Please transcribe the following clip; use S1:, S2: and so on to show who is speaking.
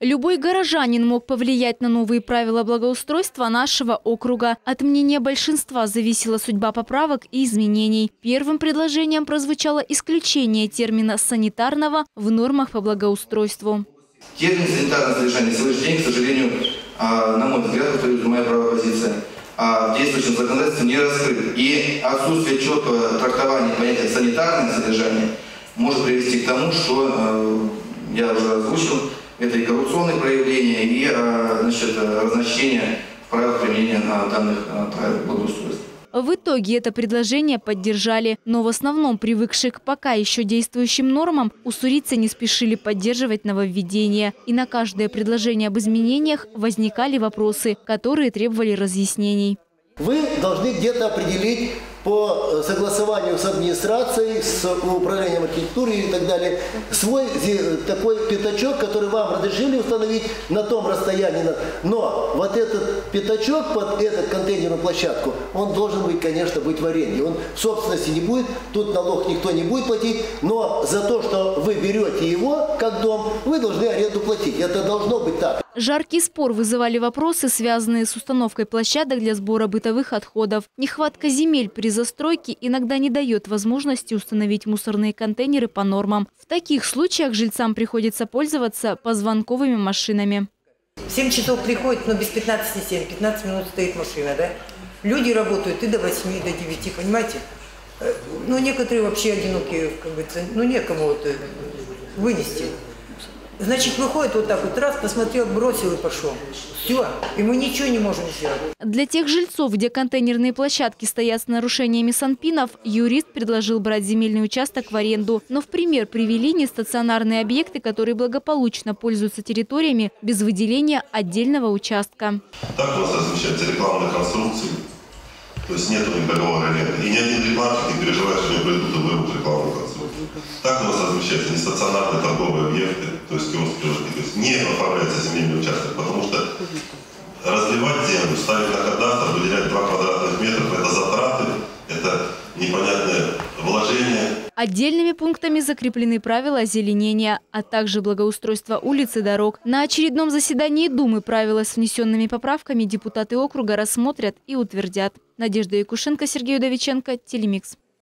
S1: Любой горожанин мог повлиять на новые правила благоустройства нашего округа. От мнения большинства зависела судьба поправок и изменений. Первым предложением прозвучало исключение термина «санитарного» в нормах по благоустройству.
S2: Термин санитарное содержание сегодняшний день, к сожалению, а, на мой взгляд, это моя правая позиция, а, в действующем законодательстве не раскрыт. И отсутствие четкого трактования понятия санитарное содержание может привести к тому, что, э, я уже озвучил, это и коррупционные проявления, и э, значит, разночтение правил применения данных э, правил благоустройства.
S1: В итоге это предложение поддержали, но в основном привыкшие к пока еще действующим нормам уссурийцы не спешили поддерживать нововведения. И на каждое предложение об изменениях возникали вопросы, которые требовали разъяснений.
S3: Вы должны где-то определить по э, согласованию с администрацией, с управлением архитектуры и так далее, свой такой пятачок, который вам разрешили установить на том расстоянии. Но вот этот пятачок под эту контейнерную площадку, он должен быть, конечно, быть в аренде. Он в собственности не будет, тут налог никто не будет платить, но за то, что вы берете его как дом, вы должны аренду платить. Это должно быть так.
S1: Жаркий спор вызывали вопросы, связанные с установкой площадок для сбора бытовых отходов. Нехватка земель при застройке иногда не дает возможности установить мусорные контейнеры по нормам. В таких случаях жильцам приходится пользоваться позвонковыми машинами.
S4: В 7 часов приходит, но без 15 7, 15 минут стоит машина, да? Люди работают и до 8, и до 9, понимаете? Э, ну, некоторые вообще одинокие, как говорится, ну, некому вот э, вынести. Значит, выходит вот так вот, раз, посмотрел, бросил и пошел. Все, и мы ничего не можем сделать.
S1: Для тех жильцов, где контейнерные площадки стоят с нарушениями санпинов, юрист предложил брать земельный участок в аренду. Но в пример привели нестационарные объекты, которые благополучно пользуются территориями без выделения отдельного участка.
S5: Так у нас размещаются рекламные конструкции, то есть нет договора аренды. И ни один рекламщик не переживает, что не пройдут и. Так у нас размещаются нестационарные торговые объекты, то есть киоски, то есть не оформляется земельный участок, потому что разливать землю, ставить на кадастр, выделять 2 квадратных метров, это затраты, это непонятное вложение.
S1: Отдельными пунктами закреплены правила озеленения, а также благоустройство улиц и дорог. На очередном заседании Думы правила с внесенными поправками депутаты округа рассмотрят и утвердят. Надежда Якушенко, Сергей Удовиченко, Телемикс.